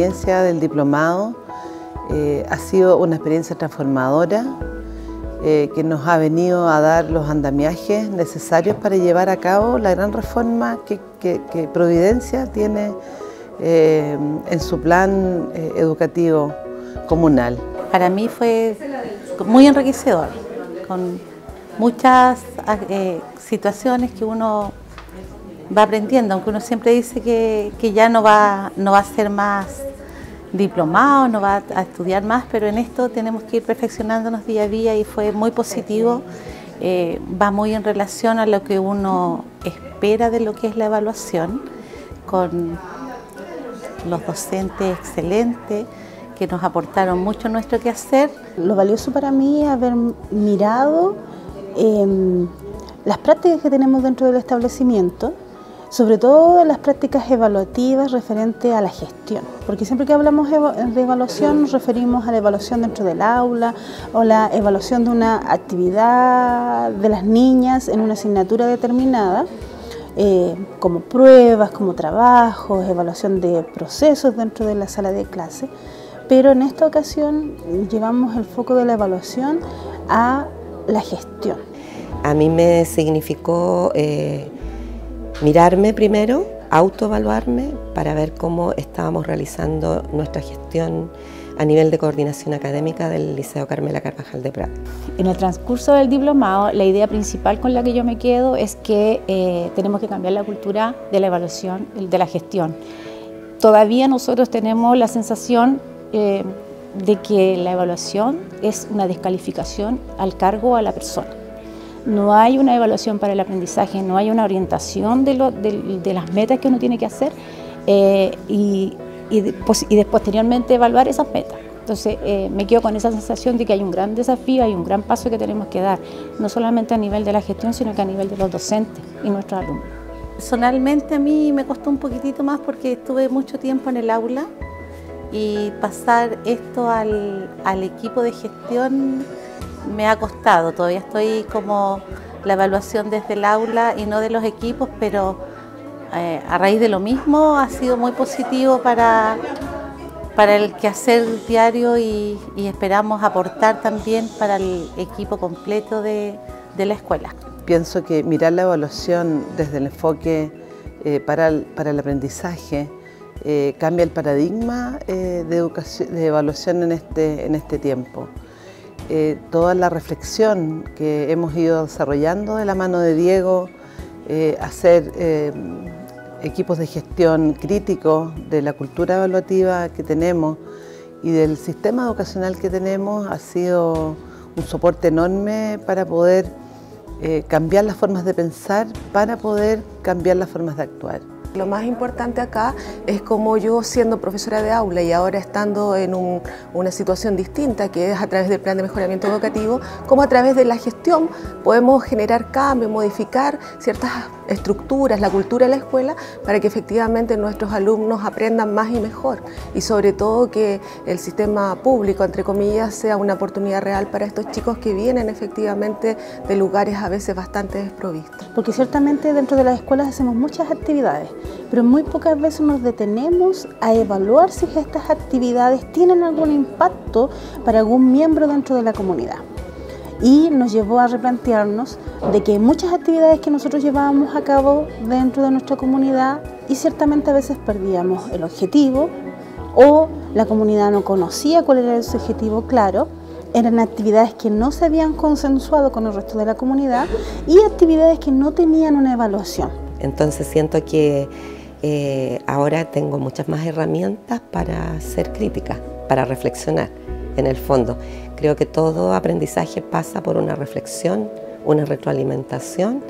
del diplomado eh, ha sido una experiencia transformadora eh, que nos ha venido a dar los andamiajes necesarios para llevar a cabo la gran reforma que, Providencia tiene eh, en su plan educativo comunal. Para mí fue muy enriquecedor, con muchas situaciones que uno va aprendiendo, aunque uno siempre dice que, ya no va, no va a ser más diplomado, no va a estudiar más, pero en esto tenemos que ir perfeccionándonos día a día y fue muy positivo, eh, va muy en relación a lo que uno espera de lo que es la evaluación, con los docentes excelentes que nos aportaron mucho nuestro quehacer. Lo valioso para mí es haber mirado em, las prácticas que tenemos dentro del establecimiento, sobre todo las prácticas evaluativas referente a la gestión, porque siempre que hablamos de evaluación nos referimos a la evaluación dentro del aula o la evaluación de una actividad de las niñas en una asignatura determinada, eh, como pruebas, como trabajos, evaluación de procesos dentro de la sala de clase, pero en esta ocasión llevamos el foco de la evaluación a la gestión. A mí me significó... Eh, mirarme primero, autoevaluarme para ver cómo estábamos realizando nuestra gestión a nivel de coordinación académica del Liceo Carmela Carvajal de Prat. En el transcurso del diplomado, la idea principal con la que yo me quedo es que eh, tenemos que cambiar la cultura de la evaluación, de la gestión. Todavía nosotros tenemos la sensación eh, de que la evaluación es una descalificación al cargo a la persona no hay una evaluación para el aprendizaje, no hay una orientación de, las metas que uno tiene que hacer eh, y, posteriormente evaluar esas metas. Entonces eh, me quedo con esa sensación de que hay un gran desafío, hay un gran paso que tenemos que dar, no solamente a nivel de la gestión, sino que a nivel de los docentes y nuestros alumnos. Personalmente a mí me costó un poquitito más porque estuve mucho tiempo en el aula y pasar esto al, al equipo de gestión me ha costado, todavía estoy como la evaluación desde el aula y no de los equipos, pero eh, a raíz de lo mismo ha sido muy positivo para, para el quehacer diario y, esperamos aportar también para el equipo completo de, la escuela. Pienso que mirar la evaluación desde el enfoque eh, para, el, aprendizaje eh, cambia el paradigma de, educación, de evaluación en este, en este tiempo. Eh, toda la reflexión que hemos ido desarrollando de la mano de Diego, eh, hacer eh, equipos de gestión críticos de la cultura evaluativa que tenemos y del sistema educacional que tenemos ha sido un soporte enorme para poder cambiar las formas de pensar, para poder cambiar las formas de actuar. Lo más importante acá es como yo siendo profesora de aula y ahora estando en una situación distinta, que es a través del plan de mejoramiento educativo, como a través de la gestión podemos generar cambios, modificar ciertas estructuras, la cultura de la escuela, para que efectivamente nuestros alumnos aprendan más y mejor. Y sobre todo que el sistema público, entre comillas, sea una oportunidad real para estos chicos que vienen efectivamente de lugares a veces bastante desprovistos. Porque ciertamente dentro de las escuelas hacemos muchas actividades pero muy pocas veces nos detenemos a evaluar si estas actividades tienen algún impacto para algún miembro dentro de la comunidad. Y nos llevó a replantearnos de que muchas actividades que nosotros llevábamos a cabo dentro de nuestra comunidad y ciertamente a veces perdíamos el objetivo o la comunidad no conocía cuál era su objetivo claro eran actividades que no se habían consensuado con el resto de la comunidad y actividades que no tenían una evaluación. Entonces siento que eh, ahora tengo muchas más herramientas para ser crítica, para reflexionar en el fondo. Creo que todo aprendizaje pasa por una reflexión, una retroalimentación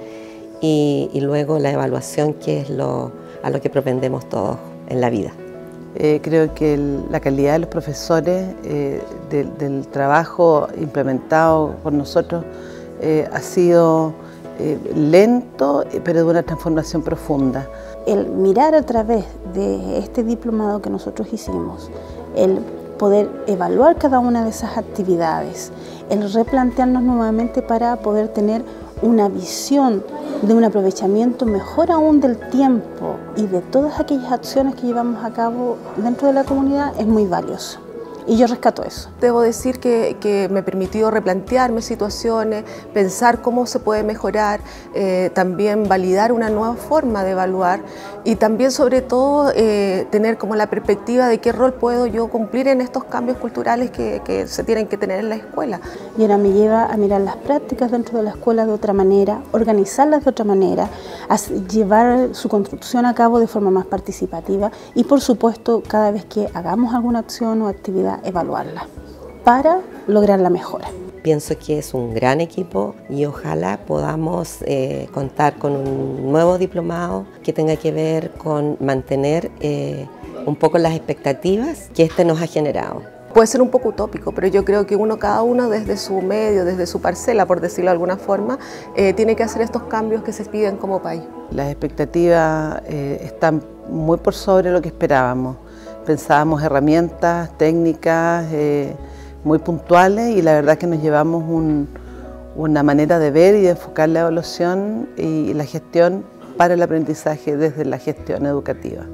y, luego la evaluación que es lo, a lo que propendemos todos en la vida. Eh, creo que la calidad de los profesores, eh, del trabajo implementado por nosotros, ha sido eh, lento, eh, pero de una transformación profunda. El mirar a través de este diplomado que nosotros hicimos, el poder evaluar cada una de esas actividades, el replantearnos nuevamente para poder tener una visión de un aprovechamiento mejor aún del tiempo y de todas aquellas acciones que llevamos a cabo dentro de la comunidad es muy valioso. Y yo rescato eso. Debo decir que, que me permitió replantearme situaciones, pensar cómo se puede mejorar, eh, también validar una nueva forma de evaluar y también sobre todo eh, tener como la perspectiva de qué rol puedo yo cumplir en estos cambios culturales que, que se tienen que tener en la escuela. Y ahora me lleva a mirar las prácticas dentro de la escuela de otra manera, organizarlas de otra manera, a llevar su construcción a cabo de forma más participativa y por supuesto cada vez que hagamos alguna acción o actividad evaluarla para lograr la mejora. Pienso que es un gran equipo y ojalá podamos eh, contar con un nuevo diplomado que tenga que ver con mantener eh, un poco las expectativas que este nos ha generado. Puede ser un poco utópico, pero yo creo que uno, cada uno desde su medio, desde su parcela, por decirlo de alguna forma, eh, tiene que hacer estos cambios que se piden como país. Las expectativas están muy por sobre lo que esperábamos pensábamos herramientas técnicas eh, muy puntuales y la verdad que nos llevamos una manera de ver y de enfocar la evaluación y la gestión para el aprendizaje desde la gestión educativa.